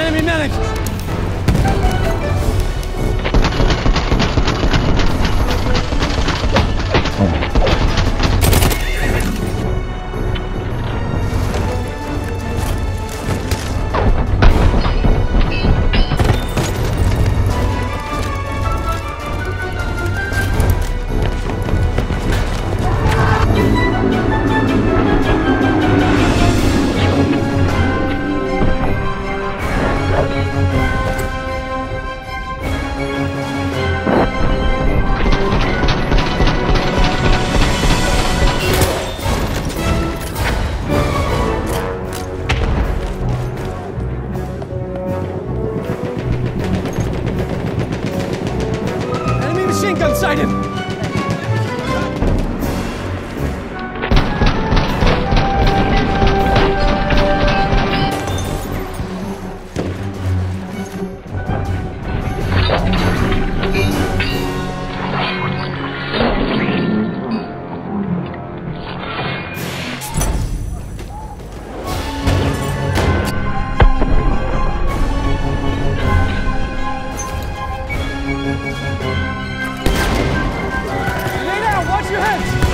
enemy medic! inside him! Thank your heads!